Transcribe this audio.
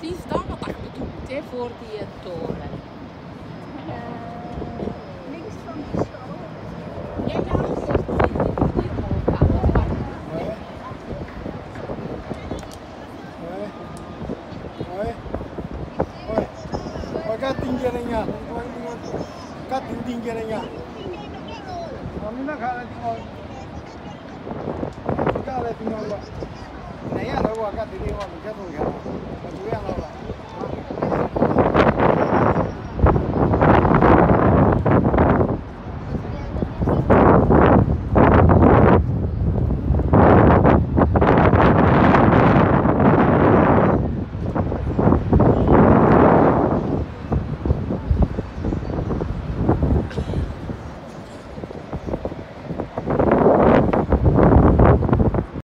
het is dan wat dat bedoelt hè, voor die toren. Uh, links van de school. Ja, ja, dus dat is hier ook aan de park. Hoi. Hoi. Hoi. Hoi. Hoi. Kat het Kat tinggalnya. Kami nak kalau tinggal. Kalau tinggal. Naya, kalau kat tinggal, kita tu kan.